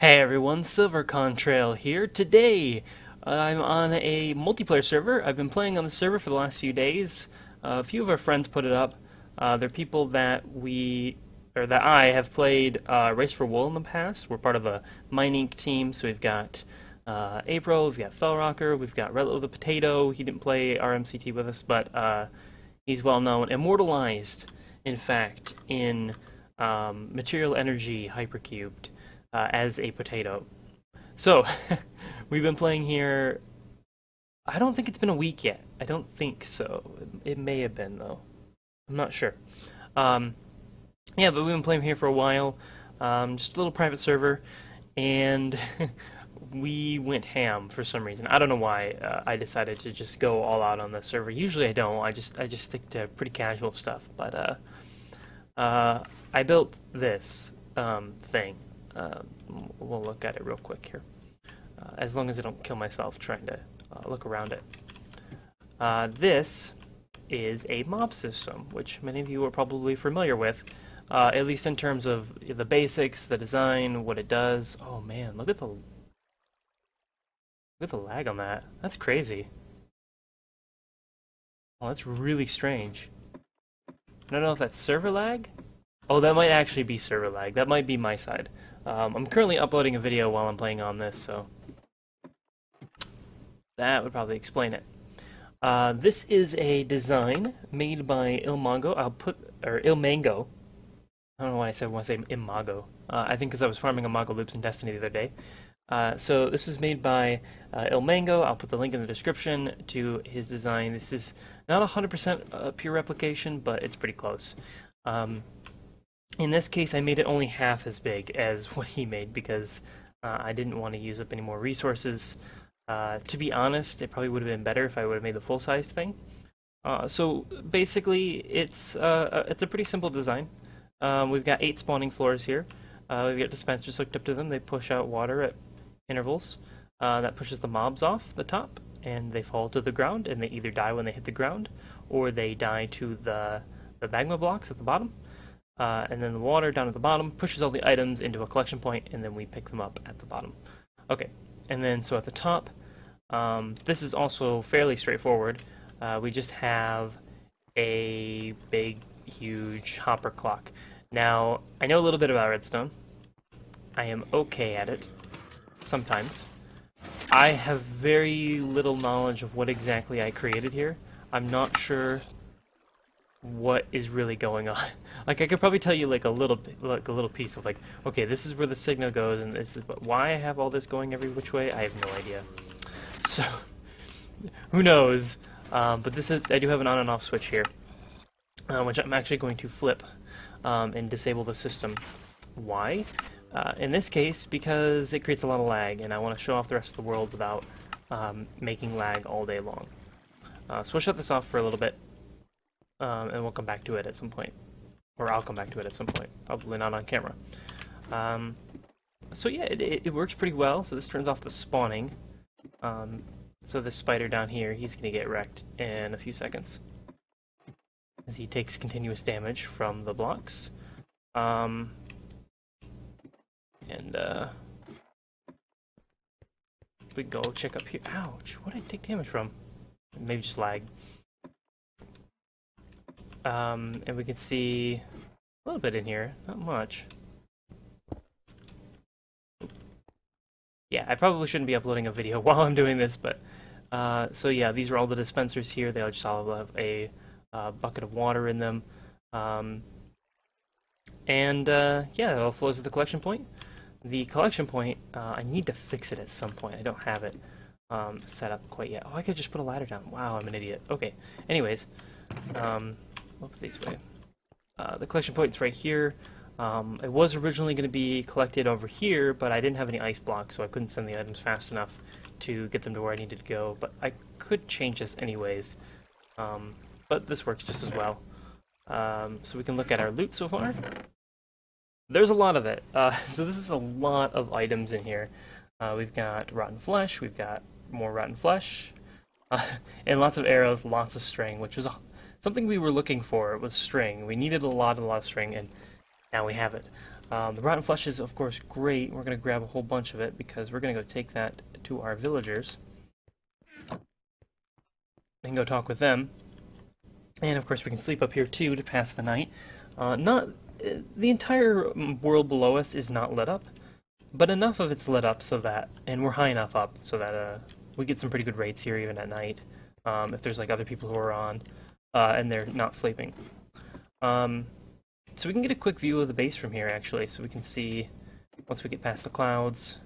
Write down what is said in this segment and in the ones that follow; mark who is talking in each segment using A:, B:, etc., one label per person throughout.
A: Hey everyone, Silver Contrail here. Today, I'm on a multiplayer server. I've been playing on the server for the last few days. Uh, a few of our friends put it up. Uh, they're people that we, or that I have played uh, Race for Wool in the past. We're part of a mining team, so we've got uh, April, we've got Fellrocker, we've got Redlo the Potato. He didn't play RMCT with us, but uh, he's well known. Immortalized, in fact, in um, Material Energy Hypercubed uh, as a potato. So, we've been playing here. I don't think it's been a week yet. I don't think so. It, it may have been, though. I'm not sure. Um, yeah, but we've been playing here for a while. Um, just a little private server. And we went ham for some reason. I don't know why uh, I decided to just go all out on the server. Usually I don't. I just I just stick to pretty casual stuff. But uh, uh, I built this um, thing uh, we'll look at it real quick here. Uh, as long as I don't kill myself trying to uh, look around it. Uh, this is a mob system, which many of you are probably familiar with, uh, at least in terms of the basics, the design, what it does. Oh man, look at the look at the lag on that. That's crazy. Oh, that's really strange. I don't know if that's server lag. Oh, that might actually be server lag. That might be my side. Um, I'm currently uploading a video while I'm playing on this, so that would probably explain it. Uh, this is a design made by Ilmango. I'll put or Ilmango. I don't know why I said I want to say Imago. Uh, I think because I was farming Imago loops in Destiny the other day. Uh, so this was made by uh, Ilmango. I'll put the link in the description to his design. This is not 100% uh, pure replication, but it's pretty close. Um, in this case, I made it only half as big as what he made because uh, I didn't want to use up any more resources. Uh, to be honest, it probably would have been better if I would have made the full-size thing. Uh, so basically, it's uh, uh, it's a pretty simple design. Um, we've got eight spawning floors here. Uh, we've got dispensers hooked up to them. They push out water at intervals. that pushes the mobs off the top, and they fall to the ground, and they either die when they hit the ground, or they die to the the magma blocks at the bottom. Uh, and then the water down at the bottom pushes all the items into a collection point, and then we pick them up at the bottom. Okay, and then so at the top, um, this is also fairly straightforward. Uh, we just have a big, huge hopper clock. Now, I know a little bit about redstone. I am okay at it, sometimes. I have very little knowledge of what exactly I created here. I'm not sure what is really going on. like I could probably tell you like a little like a little piece of like, okay, this is where the signal goes, and this is but why I have all this going every which way, I have no idea. So who knows? Um, but this is I do have an on and off switch here, uh, which I'm actually going to flip um, and disable the system. Why? Uh, in this case, because it creates a lot of lag, and I want to show off the rest of the world without um, making lag all day long. Uh, so we'll shut this off for a little bit, um, and we'll come back to it at some point. Or I'll come back to it at some point, probably not on camera. Um, so yeah, it, it, it, works pretty well. So this turns off the spawning. Um, so this spider down here, he's going to get wrecked in a few seconds. As he takes continuous damage from the blocks. Um, and uh, we go check up here. Ouch, what did I take damage from? Maybe just lag. Um, and we can see a little bit in here, not much. Yeah, I probably shouldn't be uploading a video while I'm doing this, but uh, so yeah, these are all the dispensers here. They all just all have a uh, bucket of water in them. Um, and uh, yeah, it all flows to the collection point. The collection point, uh, I need to fix it at some point. I don't have it um, set up quite yet. Oh, I could just put a ladder down. Wow, I'm an idiot. Okay, anyways, um, up this way. Uh, the collection point's right here. Um, it was originally going to be collected over here, but I didn't have any ice blocks, so I couldn't send the items fast enough to get them to where I needed to go. But I could change this anyways. Um, but this works just as well. Um, so we can look at our loot so far. There's a lot of it. Uh, so this is a lot of items in here. Uh, we've got rotten flesh, we've got more rotten flesh, uh, and lots of arrows, lots of string, which was something we were looking for was string. We needed a lot, a lot of string, and now we have it. Um, the rotten flesh is, of course, great. We're going to grab a whole bunch of it because we're going to go take that to our villagers and go talk with them. And of course, we can sleep up here too to pass the night. Uh, not the entire world below us is not lit up, but enough of it's lit up so that, and we're high enough up so that uh, we get some pretty good rates here even at night. Um, if there's like other people who are on uh, and they're not sleeping. Um, so we can get a quick view of the base from here actually, so we can see once we get past the clouds.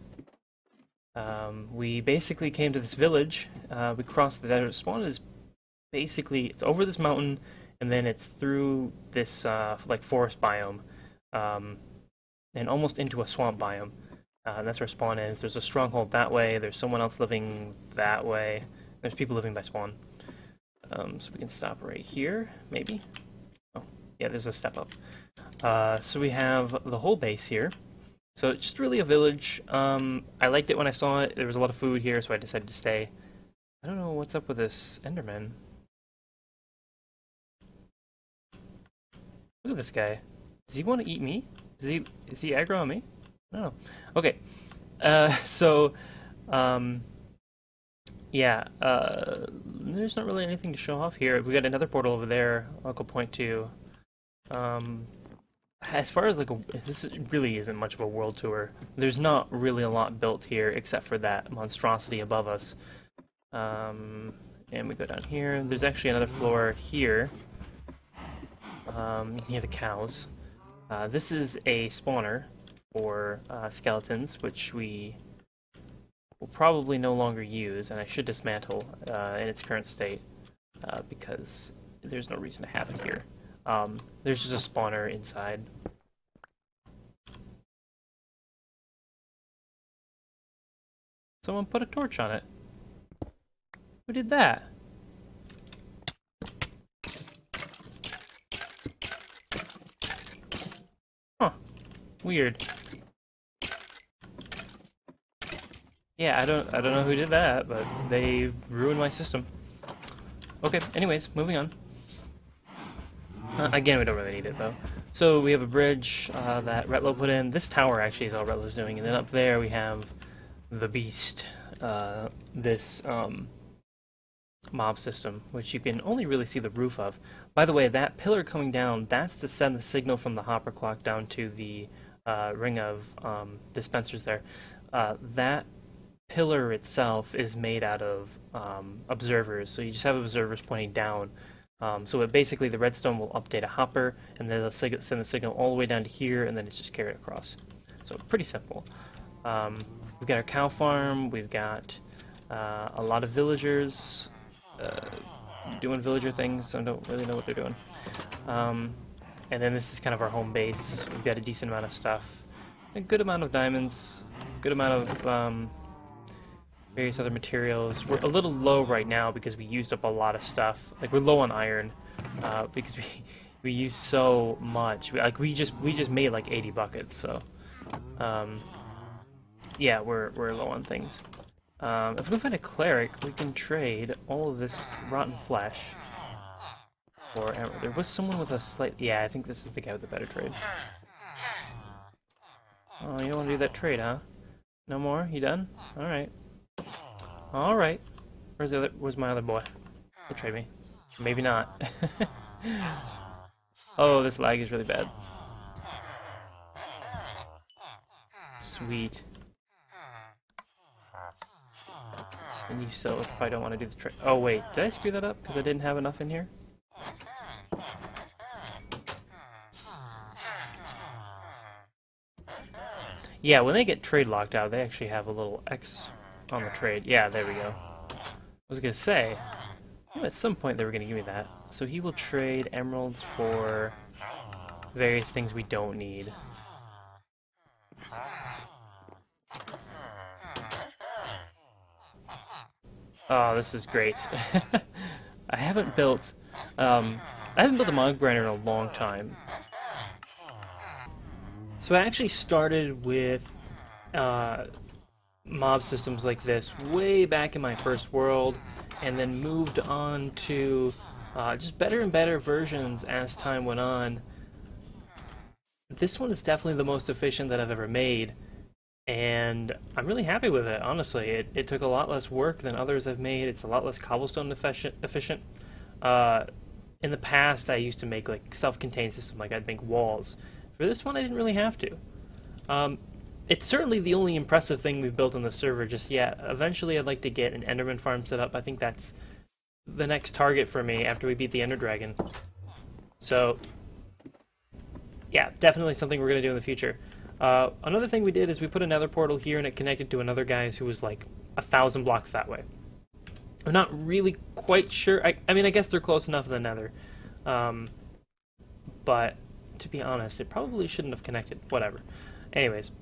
A: Um, we basically came to this village. Uh, we crossed the desert. Spawn is basically it's over this mountain and then it's through this uh, like forest biome um, and almost into a swamp biome. Uh, that's where spawn is. There's a stronghold that way. There's someone else living that way. There's people living by spawn. Um, so we can stop right here, maybe. Oh, yeah, there's a step up. Uh, so we have the whole base here. So it's just really a village. Um, I liked it when I saw it. There was a lot of food here, so I decided to stay. I don't know what's up with this Enderman. Look at this guy. Does he want to eat me? Is he is he aggro on me? No. Okay. Uh, so, um, yeah. Uh, there's not really anything to show off here. We got another portal over there. I'll go point to. Um, as far as like a, this really isn't much of a world tour. There's not really a lot built here except for that monstrosity above us. Um, and we go down here. There's actually another floor here um, near the cows. Uh, this is a spawner for uh, skeletons, which we will probably no longer use, and I should dismantle uh, in its current state uh, because there's no reason to have it here. Um, there's just a spawner inside. Someone put a torch on it. Who did that? Huh. Weird. Yeah, I don't I don't know who did that, but they ruined my system. Okay, anyways, moving on. Uh, again, we don't really need it, though. So we have a bridge uh, that Retlo put in. This tower actually is all Retlo's doing. And then up there we have the Beast, uh, this um, mob system, which you can only really see the roof of. By the way, that pillar coming down, that's to send the signal from the hopper clock down to the uh, ring of um, dispensers there, uh, that pillar itself is made out of um, observers. So you just have observers pointing down. Um, so basically the redstone will update a hopper, and then it'll send the signal all the way down to here, and then it's just carried across. So pretty simple. Um, we've got our cow farm. We've got uh, a lot of villagers uh, doing villager things. so I don't really know what they're doing. Um, and then this is kind of our home base. We've got a decent amount of stuff. A good amount of diamonds. Good amount of um, various other materials. We're a little low right now because we used up a lot of stuff. Like we're low on iron uh, because we we use so much. We, like we just we just made like 80 buckets. So um, yeah, we're we're low on things. Um, if we find a cleric, we can trade all of this rotten flesh for. There was someone with a slight... Yeah, I think this is the guy with the better trade. Oh, you don't want to do that trade, huh? No more? You done? Alright. Alright. Where's the other... Where's my other boy? Trade me. Maybe not. oh, this lag is really bad. Sweet. And you sell if I don't want to do the trade. Oh wait, did I screw that up because I didn't have enough in here? Yeah, when they get trade locked out, they actually have a little X on the trade. Yeah, there we go. I was gonna say, at some point they were gonna give me that. So he will trade emeralds for various things we don't need. Oh, this is great. I haven't built, um, I haven't built a mob grinder in a long time. So I actually started with uh, mob systems like this way back in my first world, and then moved on to uh, just better and better versions as time went on. this one is definitely the most efficient that I've ever made, and I'm really happy with it. Honestly, it, it took a lot less work than others I've made. It's a lot less cobblestone efficient. Uh, in the past, I used to make like self-contained system, like I'd make walls. For this one, I didn't really have to. Um, it's certainly the only impressive thing we've built on the server just yet. Eventually, I'd like to get an Enderman farm set up. I think that's the next target for me after we beat the Ender Dragon. So, yeah, definitely something we're going to do in the future. Uh, another thing we did is we put another portal here and it connected to another guy's who was like a thousand blocks that way. I'm not really quite sure. I, I mean, I guess they're close enough to the nether. Um, but to be honest, it probably shouldn't have connected. Whatever. Anyways,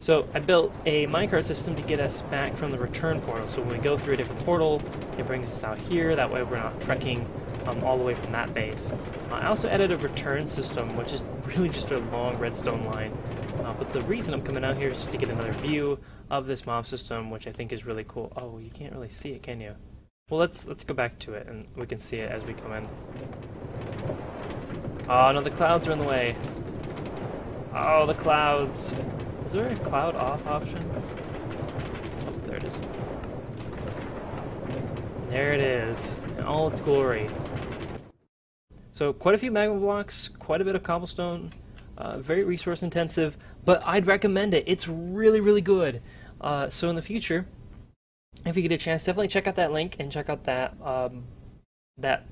A: so I built a minecart system to get us back from the return portal. So when we go through a different portal, it brings us out here. That way we're not trekking um, all the way from that base. Uh, I also added a return system, which is really just a long redstone line. Uh, but the reason I'm coming out here is just to get another view of this mob system, which I think is really cool. Oh, you can't really see it, can you? Well, let's let's go back to it, and we can see it as we come in. Oh, no, the clouds are in the way. Oh, the clouds. Is there a cloud off option? Oh, there it is. There it is, in all its glory. So quite a few magma blocks, quite a bit of cobblestone, uh, very resource intensive, but I'd recommend it. It's really, really good. Uh, so in the future, if you get a chance, definitely check out that link and check out that um, that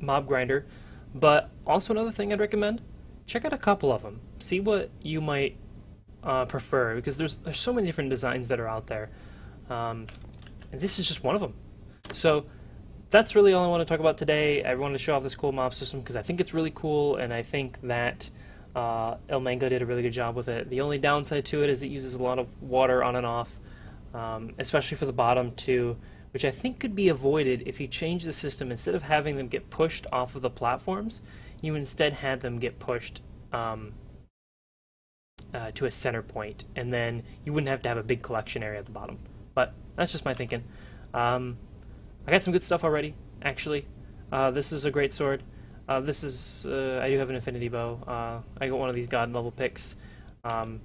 A: mob grinder. But also another thing I'd recommend, check out a couple of them. See what you might uh, prefer because there's there's so many different designs that are out there, um, and this is just one of them. So that's really all I want to talk about today. I wanted to show off this cool mob system because I think it's really cool, and I think that uh, Ilmango did a really good job with it. The only downside to it is it uses a lot of water on and off, um, especially for the bottom two, which I think could be avoided if you change the system. Instead of having them get pushed off of the platforms, you instead had them get pushed um, uh, to a center point, and then you wouldn't have to have a big collection area at the bottom. But that's just my thinking. Um, I got some good stuff already, actually. Uh, this is a great sword. Uh, this is, uh, I do have an infinity bow. Uh, I got one of these god level picks. Um,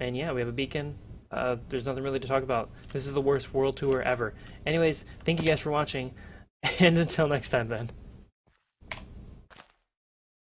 A: and yeah, we have a beacon. Uh, there's nothing really to talk about. This is the worst world tour ever. Anyways, thank you guys for watching, and until next time then.